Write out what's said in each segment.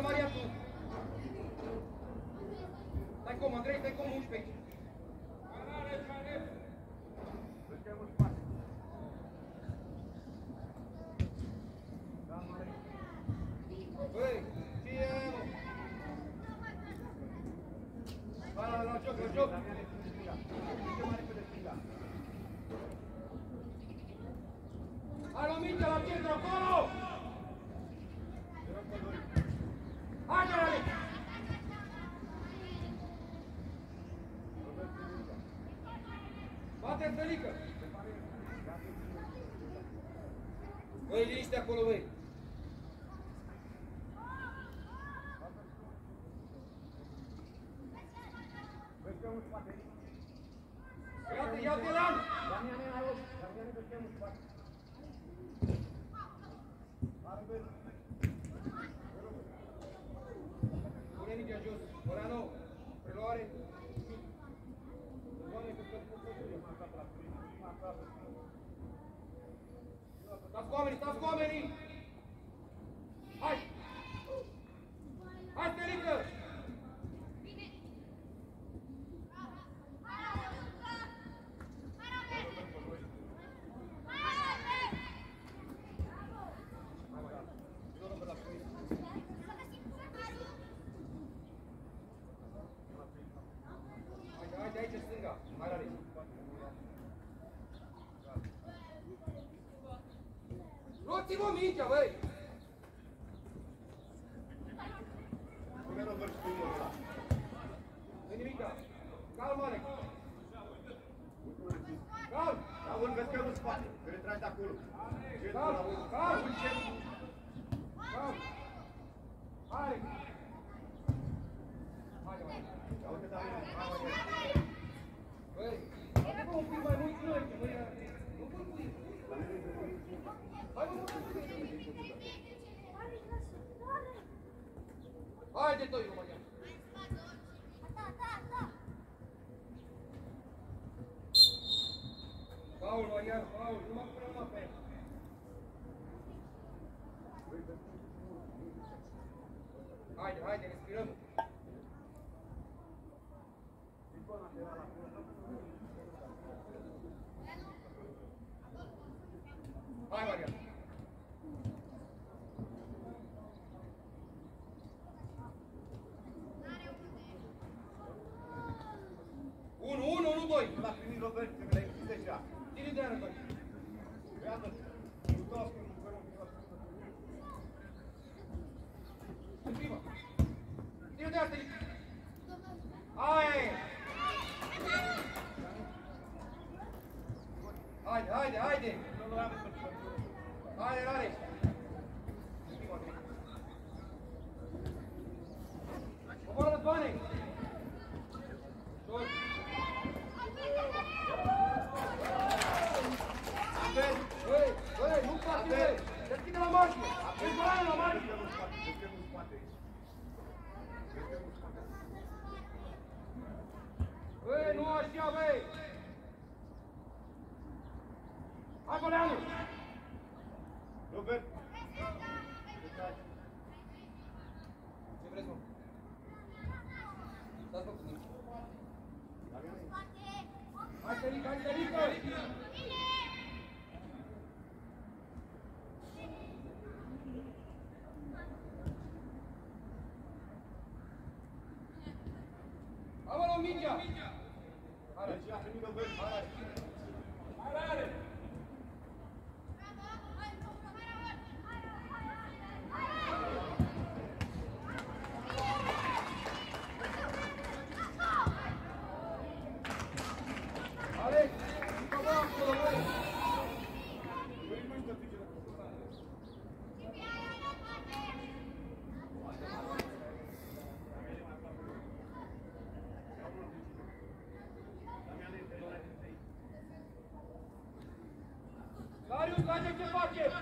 Maria Tenta ali, cara. Igualmente, a mãe. الغيار fuck macie!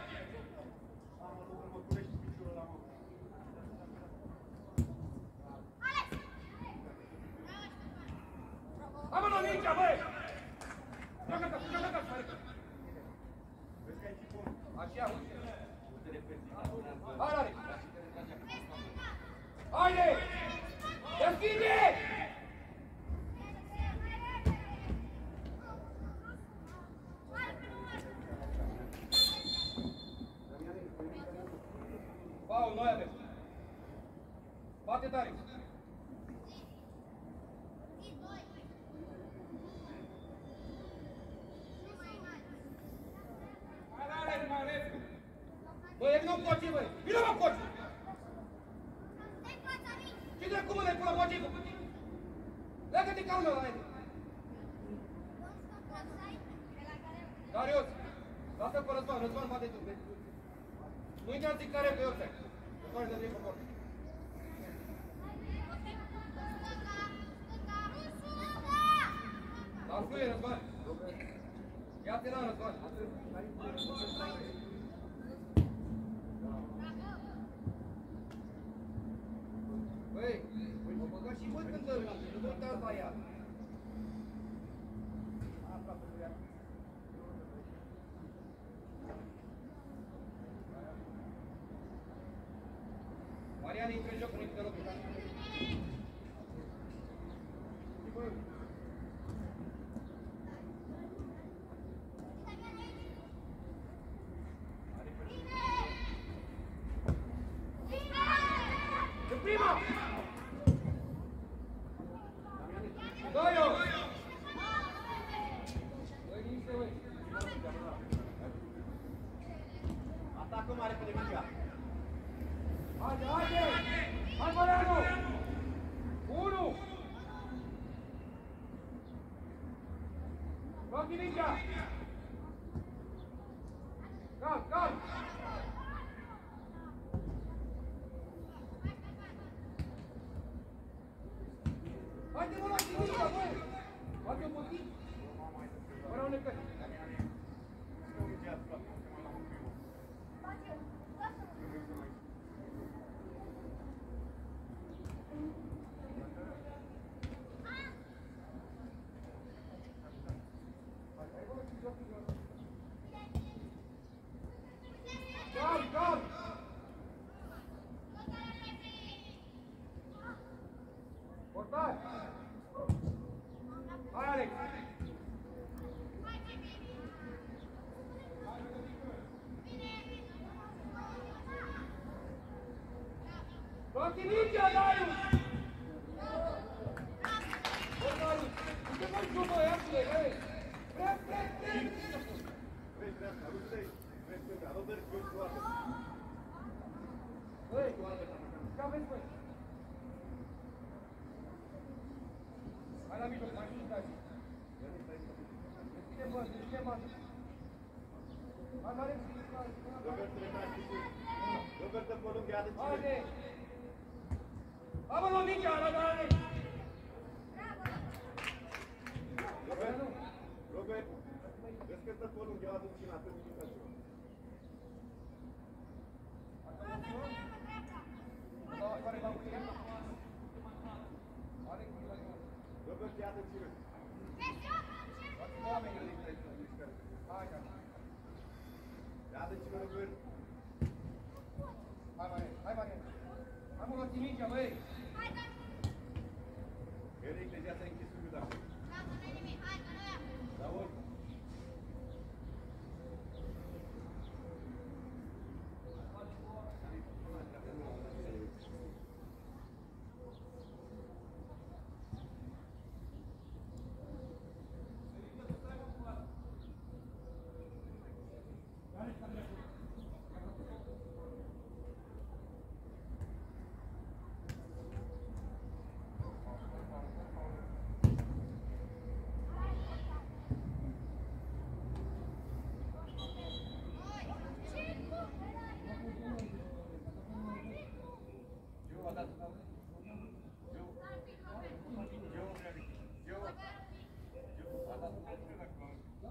Au, noi avem. Bate Darius. Băi, el nu coci, băi! Vină mă coci! Ce de cum le pula motivă? Leagă-te ca unul la el! Darius! Lasă pe Răzvan, Răzvan bate tu, vezi? Nu-i de care pe Iorțe! Guarda, devo portare. Continue your life.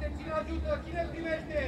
Haideți, cine ajută, cine primește?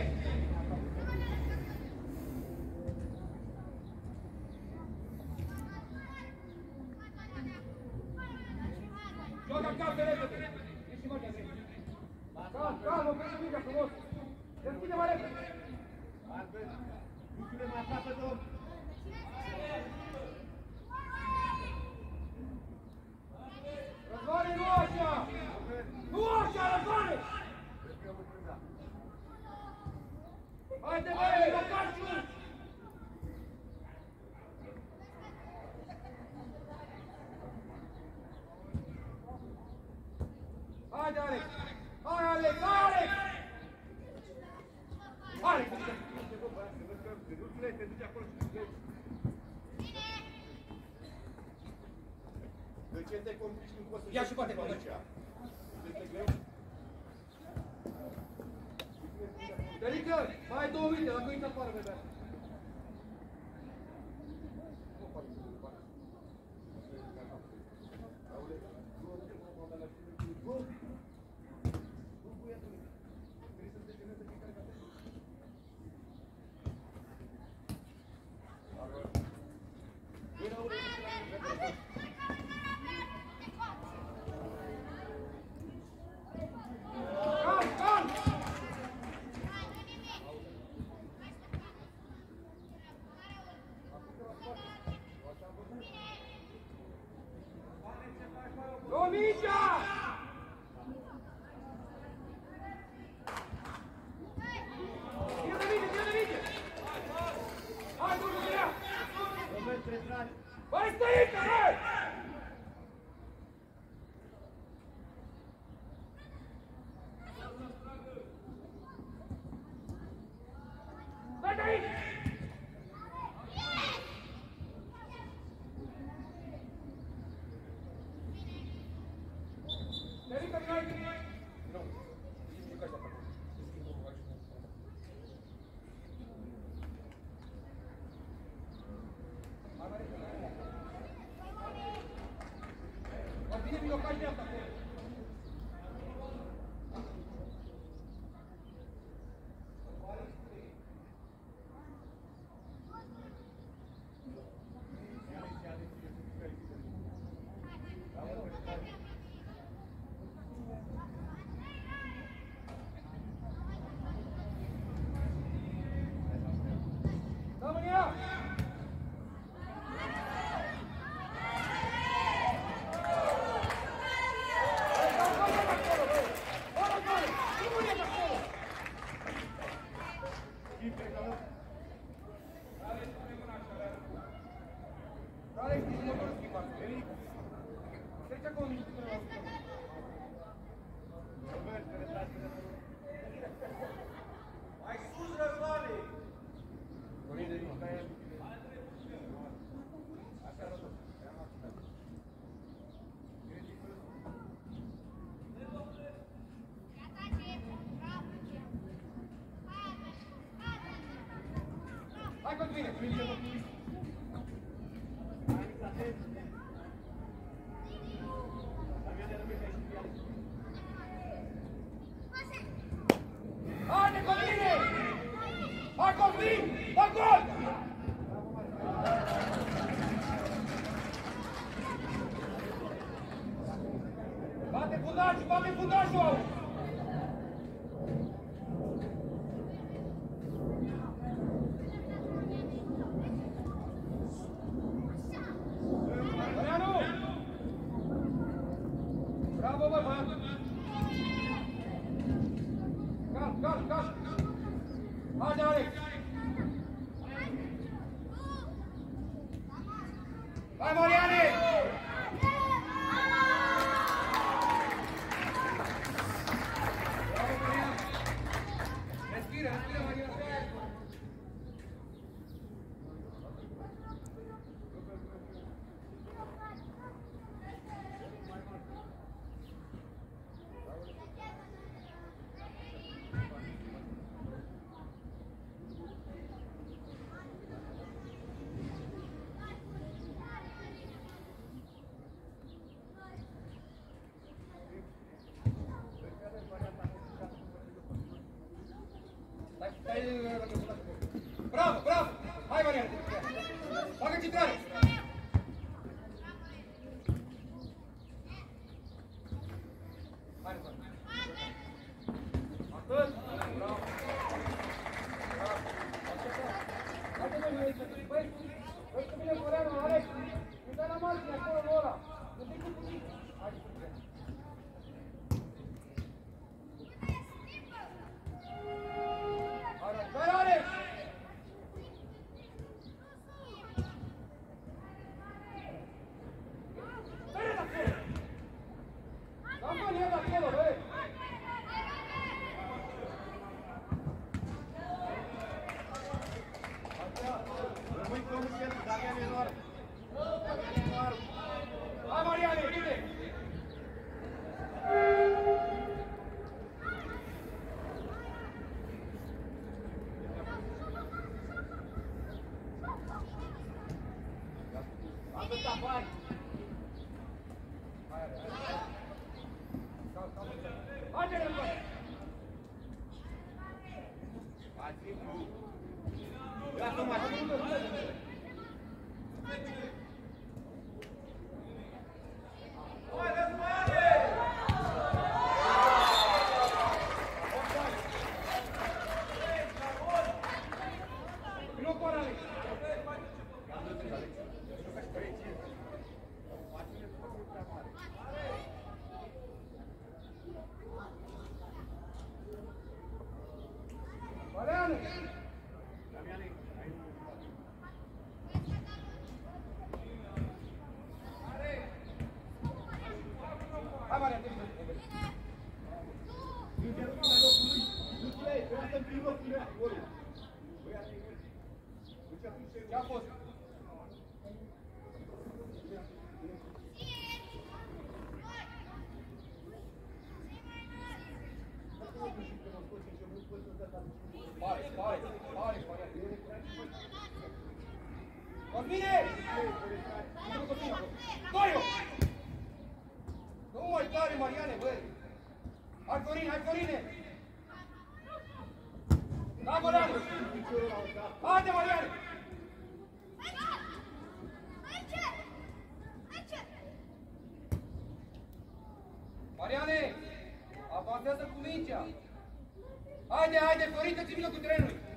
Gracias. Bate com nós, bate com nós, João! प्रमुख के दागे लेनवर लेनवर आ मारिया रे Corvine! Dorio! Nu mai tare, Mariane, băi! Hai, Corine, hai, Corine! Da, Mariane! Haide, Mariane! Mariane, avansează cu mingea! Henry.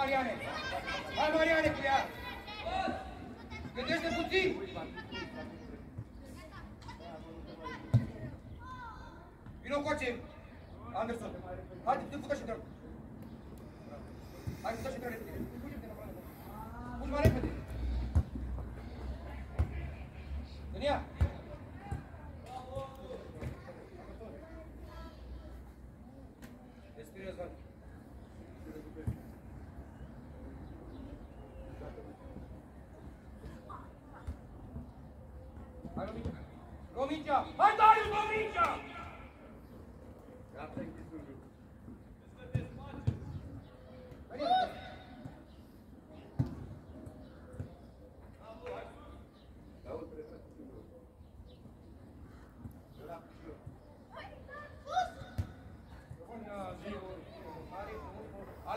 Marianne. Vai, Marianne, criada.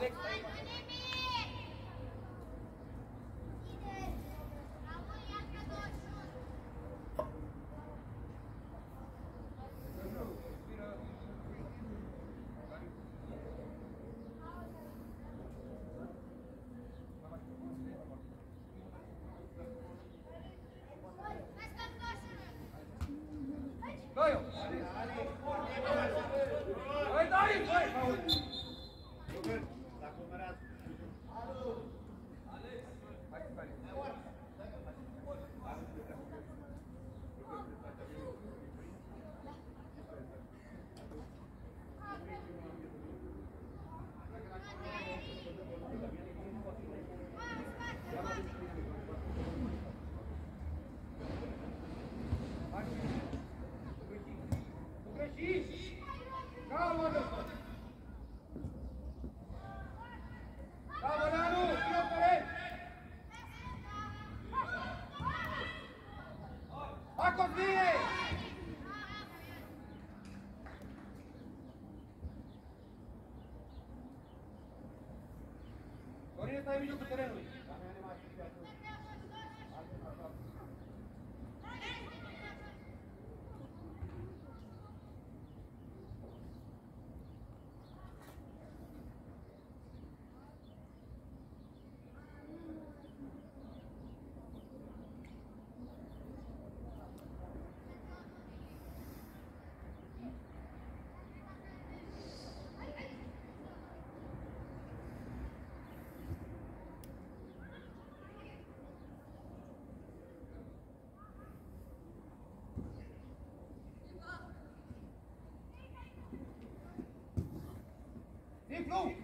Alex. Sta così! Torino sta in gioco terreno. Go.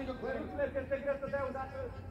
amigo Clérigo, que, que, que, que, que, que, que,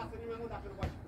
Hasilnya 系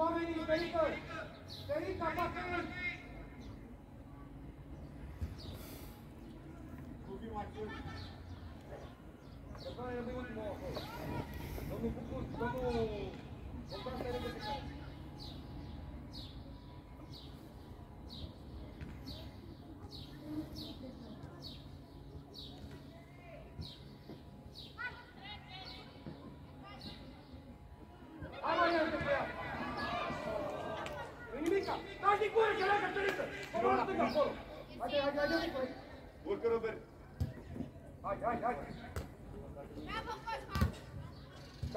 Slow in his. Very compassionate.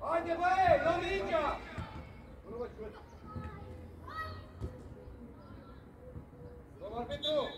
Haide băie, luăm mingea! Domnul arbitru!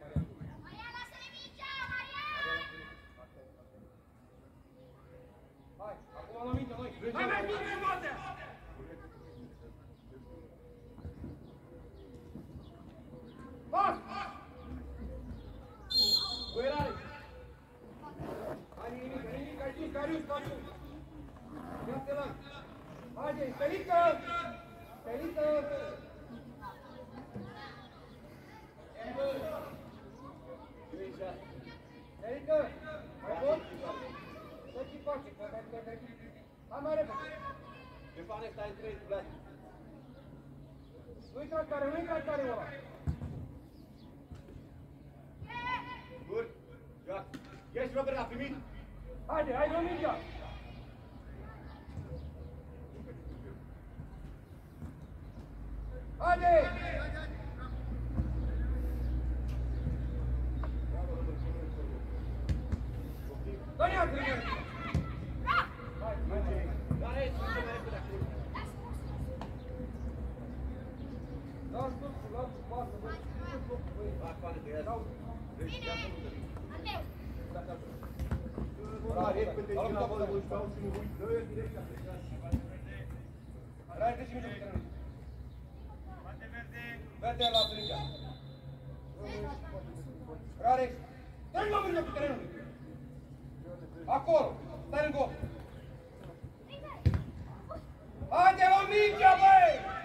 Verde la stânga. Rarex. Dă-l la mâna pe terenul! Acolo. Stai lângă. Haide, mă, mingea, băi!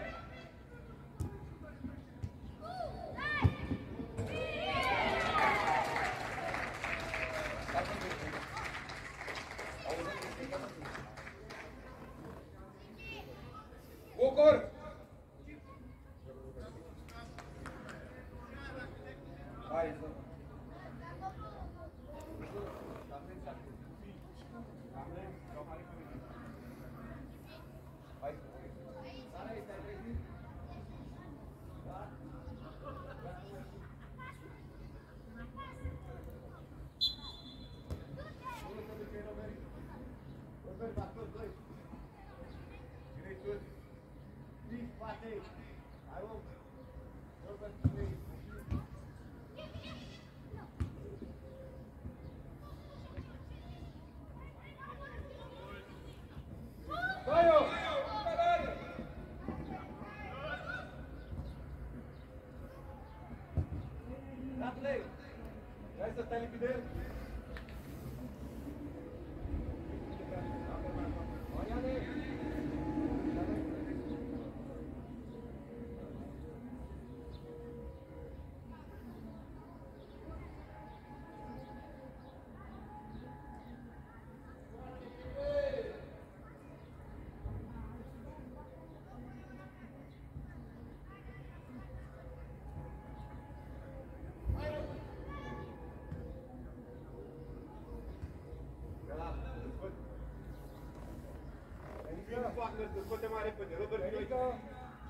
scoate mai repede. Robert Ioica.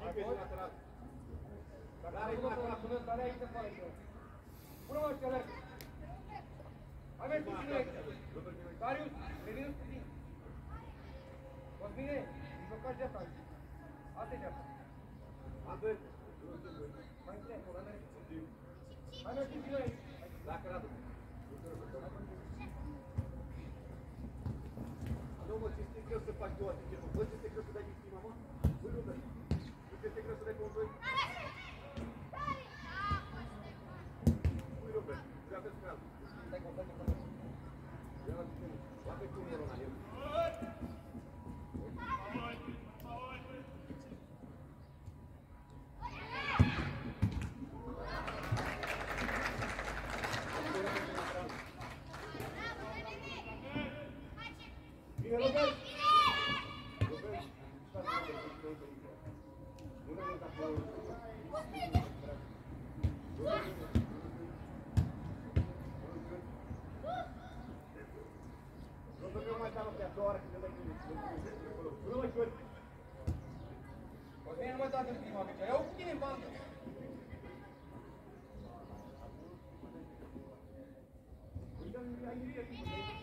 Adică... lateral. Dar aici lateral. Dar aici lateral. Bună, mă, știu, Alex. Aveți cu cine aici. Darius, revină cu tine. Cosmine, îi blocați de-asta. Asta e de-asta. Albert. Mai înțeleg, mă, rămâne. Hai, mă, știu, cine aici. Dacă radu. Nu mă, ce știi că eu să fac doar, Allez Hey, hey, hey.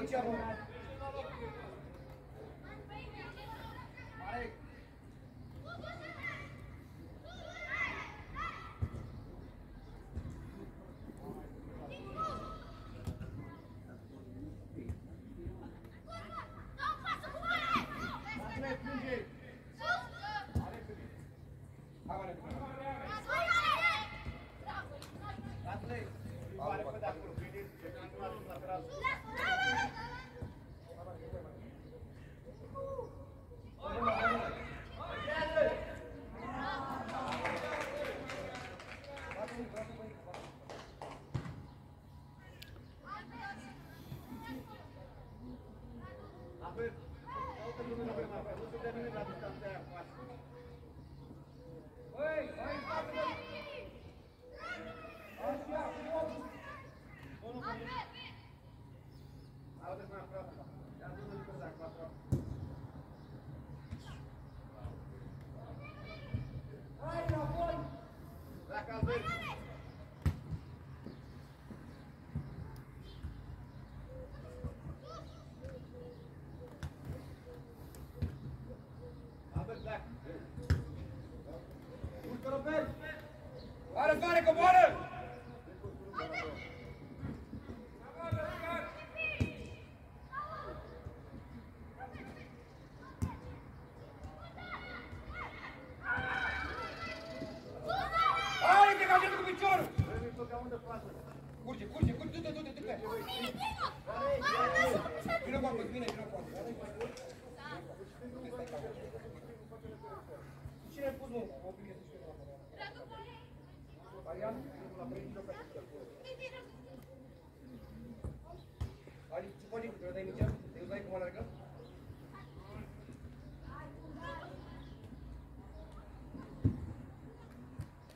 reach up.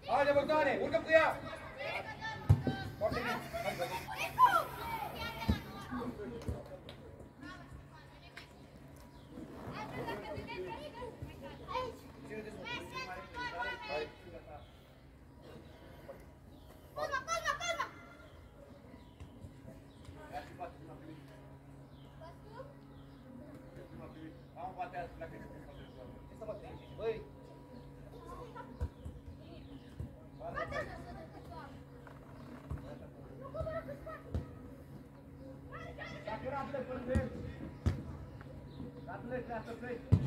Hadi bakalım, vur kapıya. Thank you.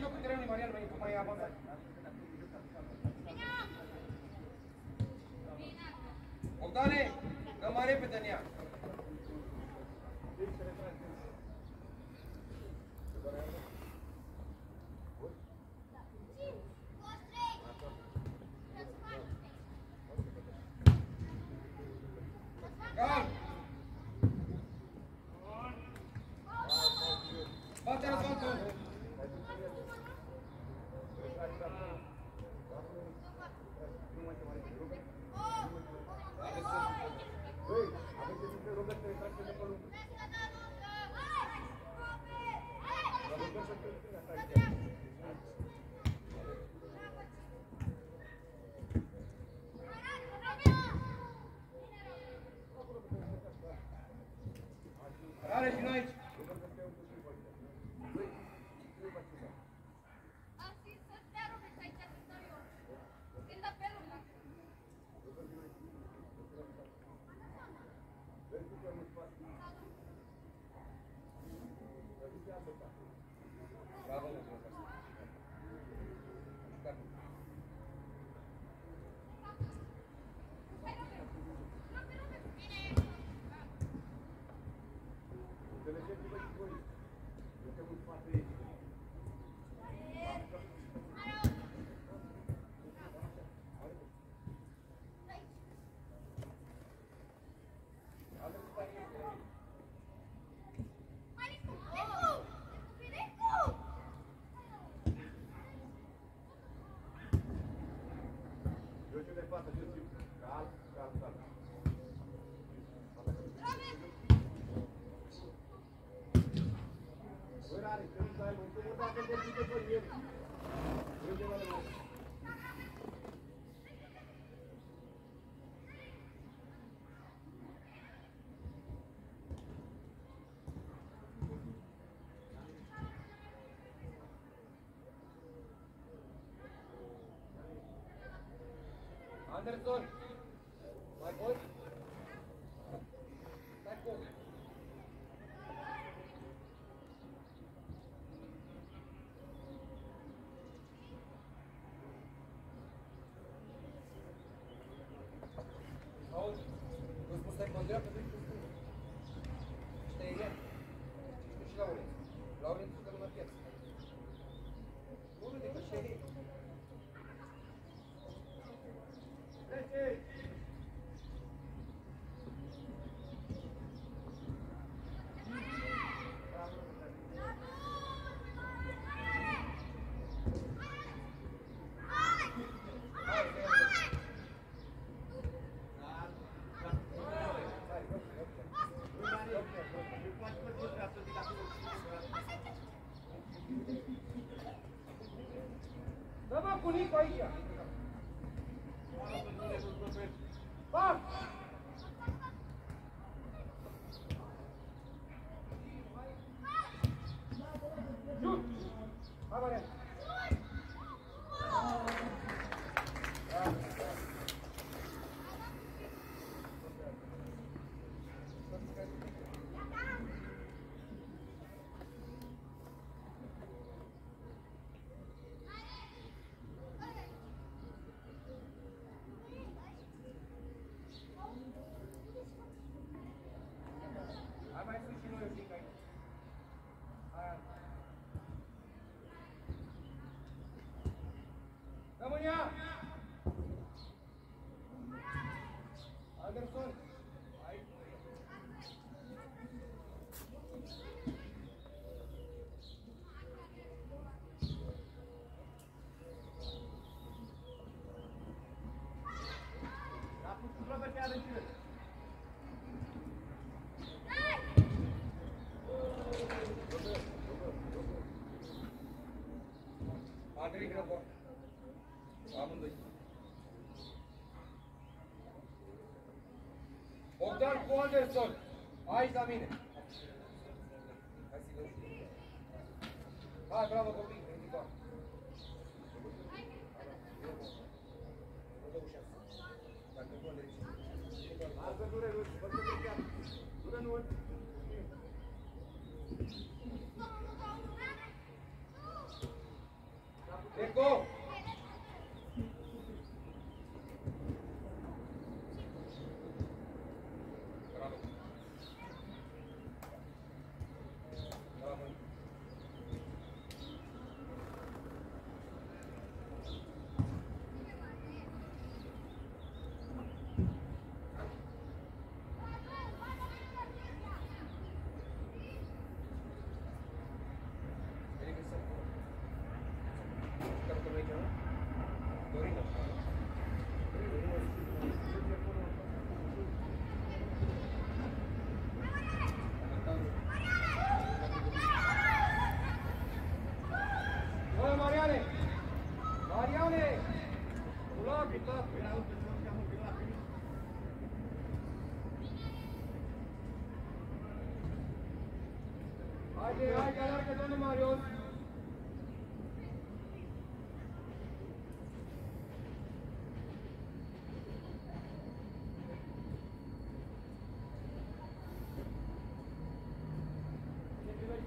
creo y ni María Rey, como ya Eu tenho muito papel. Anderson. My boy. कुणी पाहिजे இங்கே Bogdan cu Anderson. Hai la mine. Hai, bravo.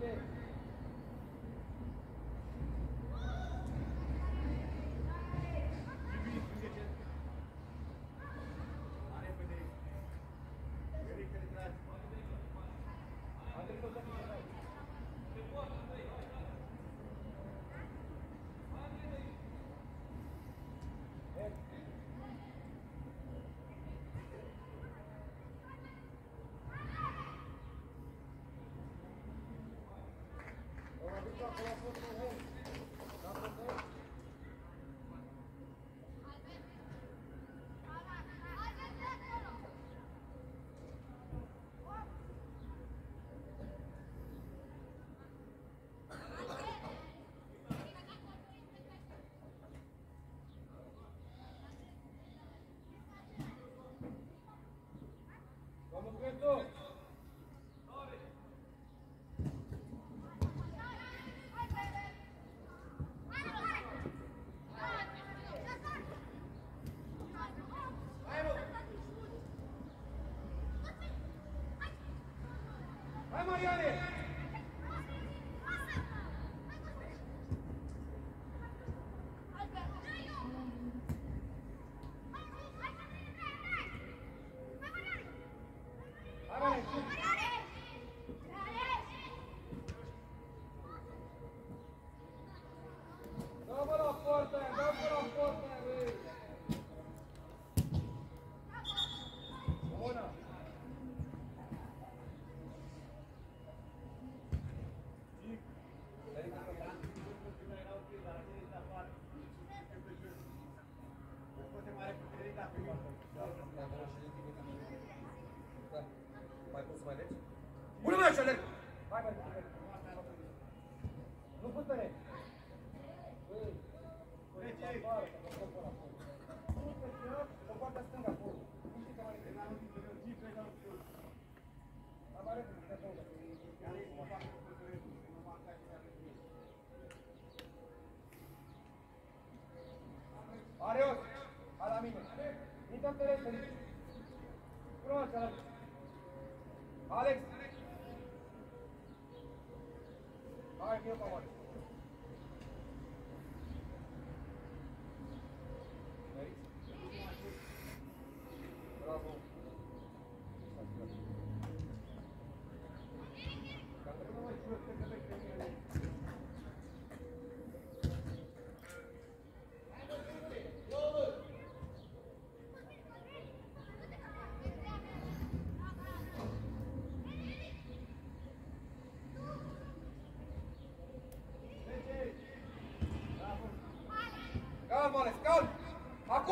Okay. Vamos, Beto! Miami. Osman Alic. Bunu ben söylerim. Bay bay.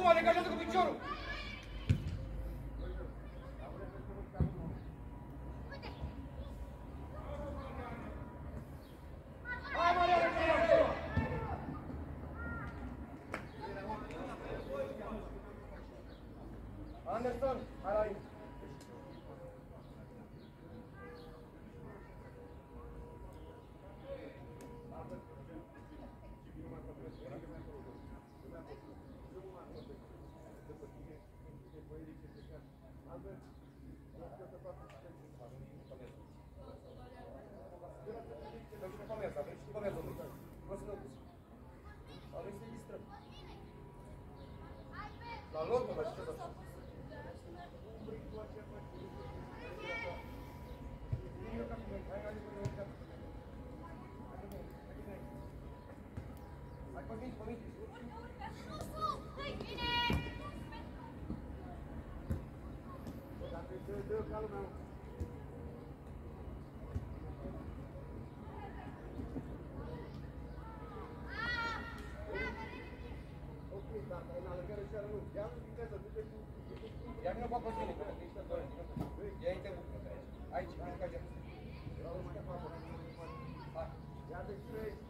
Oğlum hadi kaçalım içiyorum. Aici, aici, aici. Iar de trei.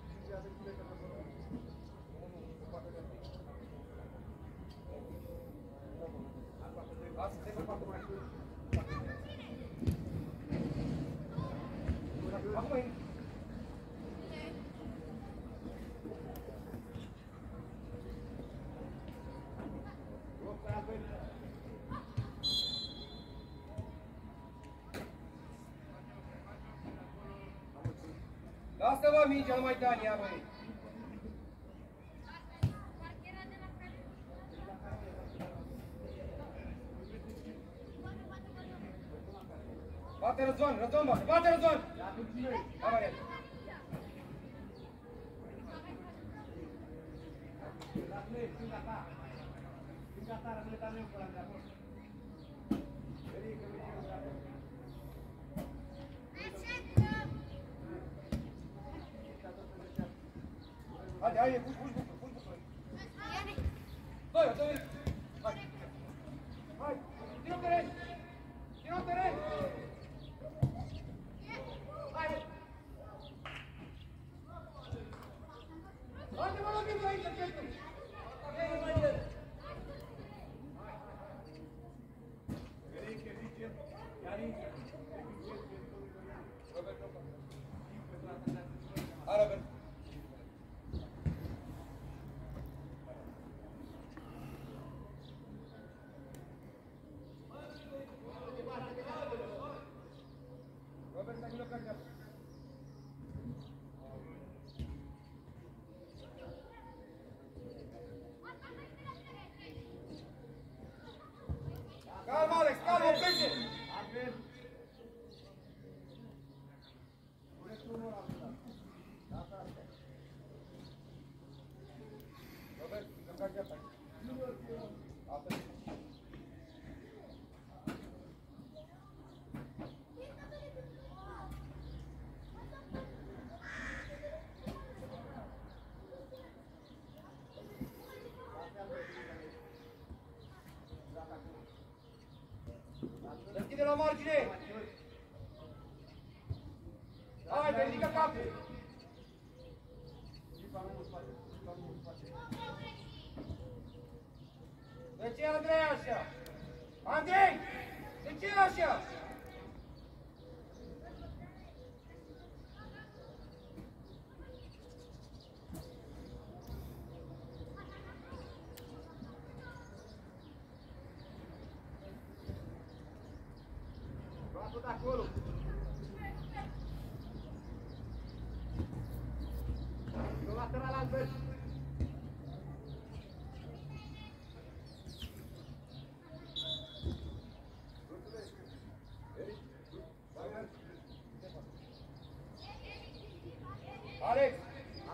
지네.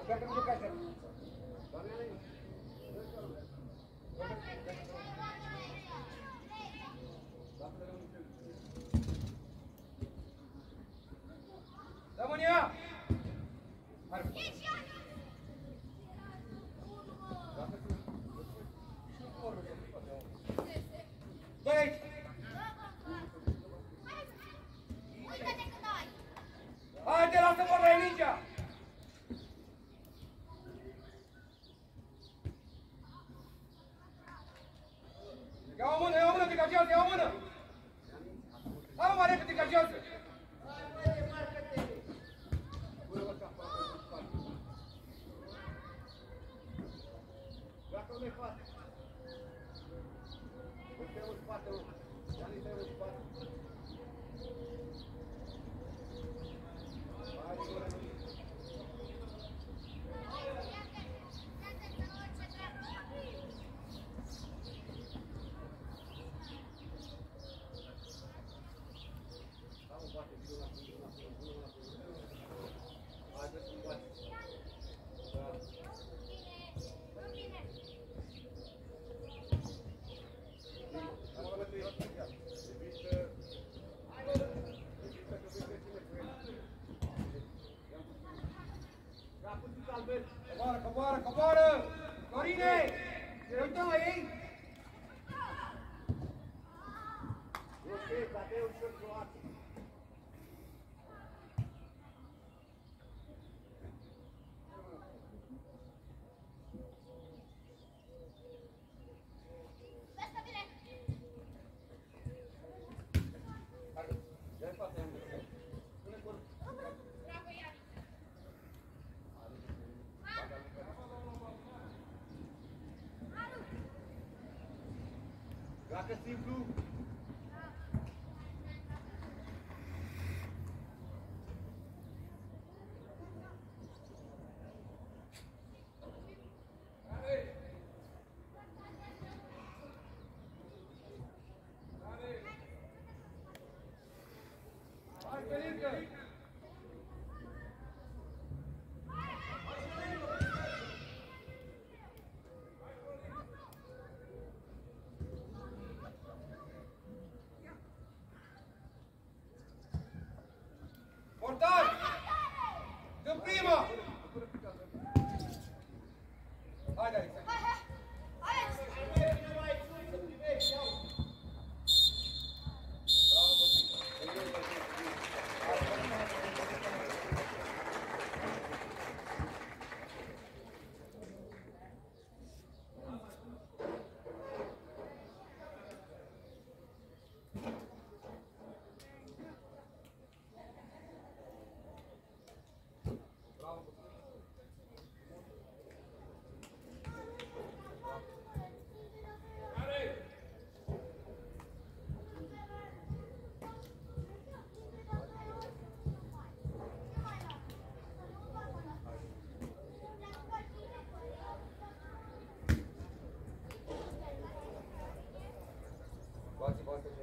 Second look at it. ninguém. Eu estou aí. Marca-se em blue. Viva! Gracias.